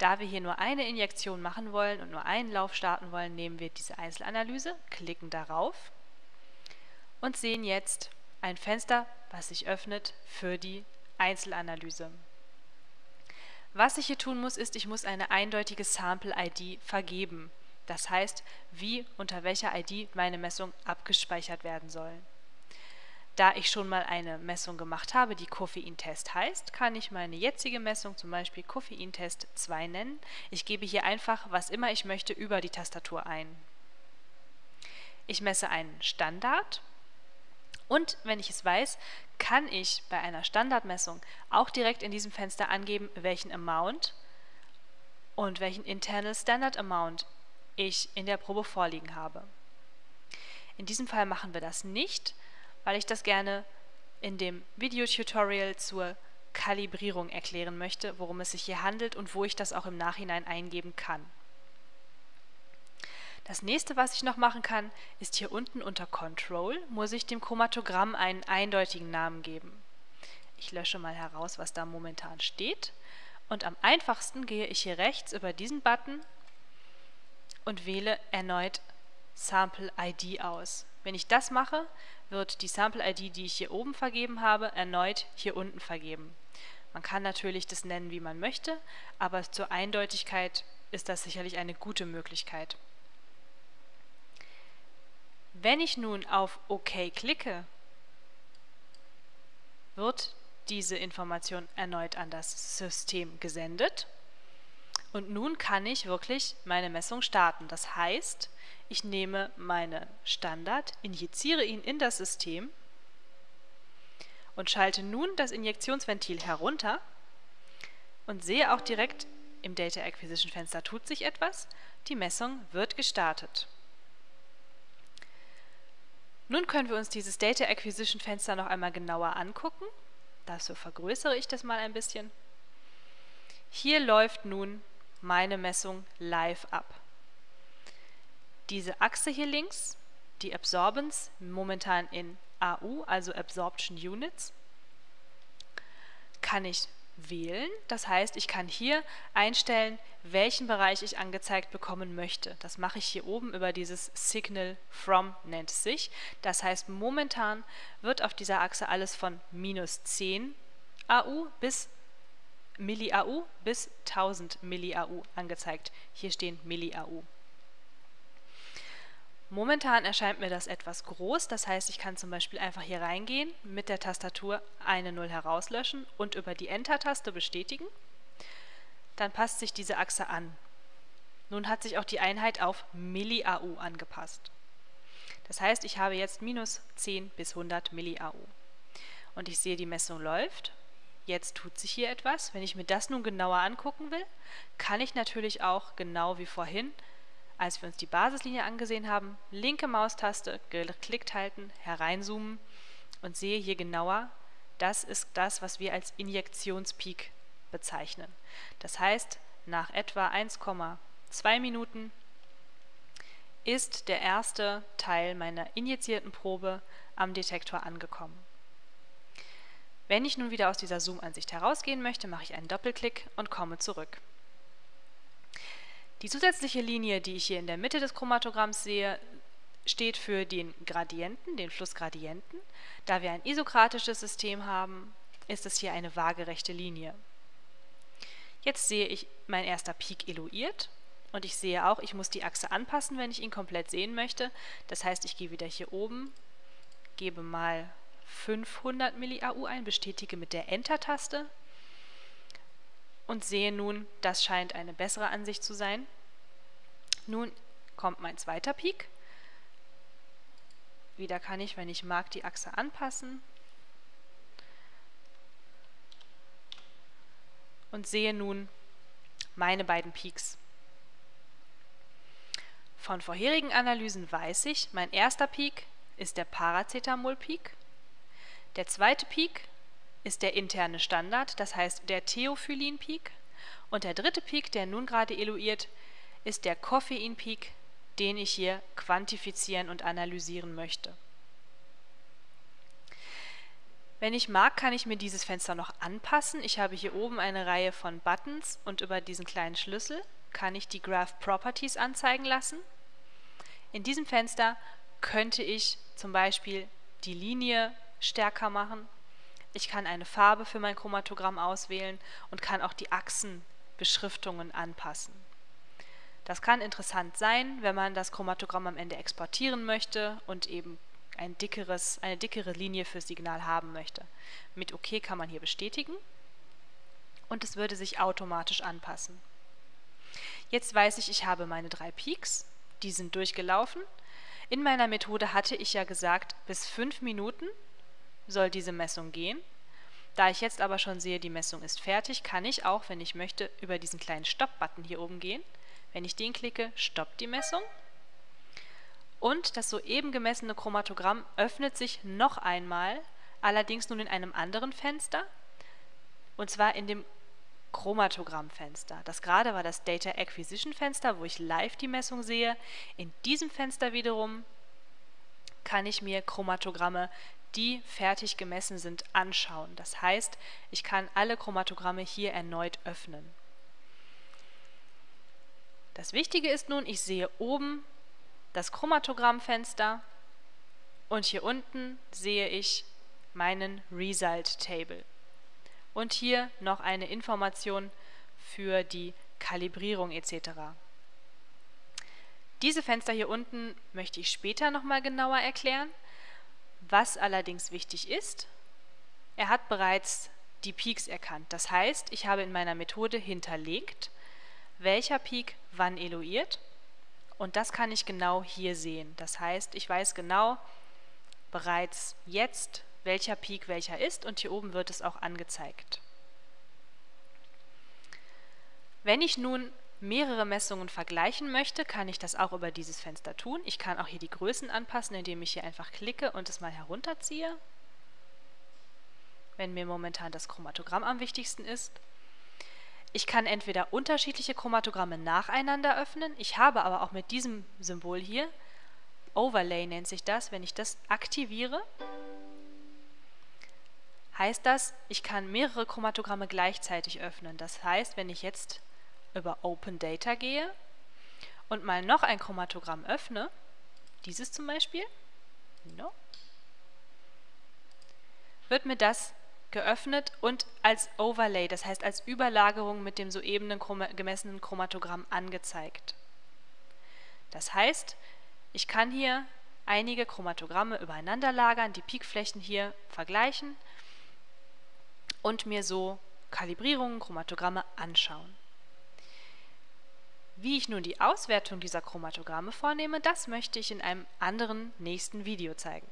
Da wir hier nur eine Injektion machen wollen und nur einen Lauf starten wollen, nehmen wir diese Einzelanalyse, klicken darauf und sehen jetzt ein Fenster, was sich öffnet für die Einzelanalyse. Was ich hier tun muss, ist, ich muss eine eindeutige Sample-ID vergeben. Das heißt, wie unter welcher ID meine Messung abgespeichert werden soll. Da ich schon mal eine Messung gemacht habe, die Koffeintest heißt, kann ich meine jetzige Messung zum Beispiel Koffeintest 2 nennen. Ich gebe hier einfach, was immer ich möchte, über die Tastatur ein. Ich messe einen Standard und wenn ich es weiß, kann ich bei einer Standardmessung auch direkt in diesem Fenster angeben, welchen Amount und welchen Internal Standard Amount ich in der Probe vorliegen habe. In diesem Fall machen wir das nicht, weil ich das gerne in dem Videotutorial zur Kalibrierung erklären möchte, worum es sich hier handelt und wo ich das auch im Nachhinein eingeben kann. Das nächste, was ich noch machen kann, ist hier unten unter Control, muss ich dem Chromatogramm einen eindeutigen Namen geben. Ich lösche mal heraus, was da momentan steht. Und am einfachsten gehe ich hier rechts über diesen Button und wähle erneut Sample ID aus. Wenn ich das mache, wird die Sample-ID, die ich hier oben vergeben habe, erneut hier unten vergeben. Man kann natürlich das nennen, wie man möchte, aber zur Eindeutigkeit ist das sicherlich eine gute Möglichkeit. Wenn ich nun auf OK klicke, wird diese Information erneut an das System gesendet und nun kann ich wirklich meine Messung starten. Das heißt, ich nehme meinen Standard, injiziere ihn in das System und schalte nun das Injektionsventil herunter und sehe auch direkt im Data Acquisition Fenster tut sich etwas, die Messung wird gestartet. Nun können wir uns dieses Data Acquisition Fenster noch einmal genauer angucken. Dazu vergrößere ich das mal ein bisschen. Hier läuft nun meine Messung live ab. Diese Achse hier links, die Absorbance, momentan in AU, also Absorption Units, kann ich wählen. Das heißt, ich kann hier einstellen, welchen Bereich ich angezeigt bekommen möchte. Das mache ich hier oben über dieses Signal From nennt es sich. Das heißt, momentan wird auf dieser Achse alles von minus 10 AU bis MilliAU bis 1000 MilliAU angezeigt. Hier stehen MilliAU. Momentan erscheint mir das etwas groß, das heißt, ich kann zum Beispiel einfach hier reingehen, mit der Tastatur eine 0 herauslöschen und über die Enter-Taste bestätigen. Dann passt sich diese Achse an. Nun hat sich auch die Einheit auf MilliAU angepasst. Das heißt, ich habe jetzt minus 10 bis 100 MilliAU. Und ich sehe, die Messung läuft. Jetzt tut sich hier etwas. Wenn ich mir das nun genauer angucken will, kann ich natürlich auch genau wie vorhin als wir uns die Basislinie angesehen haben, linke Maustaste geklickt halten, hereinzoomen und sehe hier genauer, das ist das, was wir als Injektionspeak bezeichnen. Das heißt, nach etwa 1,2 Minuten ist der erste Teil meiner injizierten Probe am Detektor angekommen. Wenn ich nun wieder aus dieser Zoom-Ansicht herausgehen möchte, mache ich einen Doppelklick und komme zurück. Die zusätzliche Linie, die ich hier in der Mitte des Chromatogramms sehe, steht für den Gradienten, den Flussgradienten. Da wir ein isokratisches System haben, ist es hier eine waagerechte Linie. Jetzt sehe ich mein erster Peak eluiert und ich sehe auch, ich muss die Achse anpassen, wenn ich ihn komplett sehen möchte. Das heißt, ich gehe wieder hier oben, gebe mal 500 mAu ein, bestätige mit der Enter-Taste und sehe nun, das scheint eine bessere Ansicht zu sein. Nun kommt mein zweiter Peak. Wieder kann ich, wenn ich mag, die Achse anpassen und sehe nun meine beiden Peaks. Von vorherigen Analysen weiß ich, mein erster Peak ist der Paracetamol-Peak, der zweite Peak ist der interne Standard, das heißt der Theophyllin-Peak. Und der dritte Peak, der nun gerade eluiert, ist der Koffein-Peak, den ich hier quantifizieren und analysieren möchte. Wenn ich mag, kann ich mir dieses Fenster noch anpassen. Ich habe hier oben eine Reihe von Buttons und über diesen kleinen Schlüssel kann ich die Graph Properties anzeigen lassen. In diesem Fenster könnte ich zum Beispiel die Linie stärker machen. Ich kann eine Farbe für mein Chromatogramm auswählen und kann auch die Achsenbeschriftungen anpassen. Das kann interessant sein, wenn man das Chromatogramm am Ende exportieren möchte und eben ein dickeres, eine dickere Linie fürs Signal haben möchte. Mit OK kann man hier bestätigen und es würde sich automatisch anpassen. Jetzt weiß ich, ich habe meine drei Peaks, die sind durchgelaufen. In meiner Methode hatte ich ja gesagt, bis fünf Minuten soll diese Messung gehen. Da ich jetzt aber schon sehe, die Messung ist fertig, kann ich auch, wenn ich möchte, über diesen kleinen Stopp-Button hier oben gehen. Wenn ich den klicke, stoppt die Messung und das soeben gemessene Chromatogramm öffnet sich noch einmal, allerdings nun in einem anderen Fenster, und zwar in dem Chromatogramm-Fenster. Das gerade war das Data Acquisition Fenster, wo ich live die Messung sehe. In diesem Fenster wiederum kann ich mir Chromatogramme, die fertig gemessen sind, anschauen. Das heißt, ich kann alle Chromatogramme hier erneut öffnen. Das Wichtige ist nun, ich sehe oben das Chromatogrammfenster und hier unten sehe ich meinen Result Table. Und hier noch eine Information für die Kalibrierung etc. Diese Fenster hier unten möchte ich später nochmal genauer erklären. Was allerdings wichtig ist, er hat bereits die Peaks erkannt. Das heißt, ich habe in meiner Methode hinterlegt, welcher Peak wann eluiert und das kann ich genau hier sehen. Das heißt, ich weiß genau bereits jetzt, welcher Peak welcher ist und hier oben wird es auch angezeigt. Wenn ich nun mehrere Messungen vergleichen möchte, kann ich das auch über dieses Fenster tun. Ich kann auch hier die Größen anpassen, indem ich hier einfach klicke und es mal herunterziehe, wenn mir momentan das Chromatogramm am wichtigsten ist. Ich kann entweder unterschiedliche Chromatogramme nacheinander öffnen, ich habe aber auch mit diesem Symbol hier, Overlay nennt sich das, wenn ich das aktiviere, heißt das, ich kann mehrere Chromatogramme gleichzeitig öffnen. Das heißt, wenn ich jetzt über Open Data gehe und mal noch ein Chromatogramm öffne, dieses zum Beispiel, no, wird mir das geöffnet und als Overlay, das heißt als Überlagerung mit dem soeben gemessenen Chromatogramm angezeigt. Das heißt, ich kann hier einige Chromatogramme übereinander lagern, die Peakflächen hier vergleichen und mir so Kalibrierungen, Chromatogramme anschauen. Wie ich nun die Auswertung dieser Chromatogramme vornehme, das möchte ich in einem anderen nächsten Video zeigen.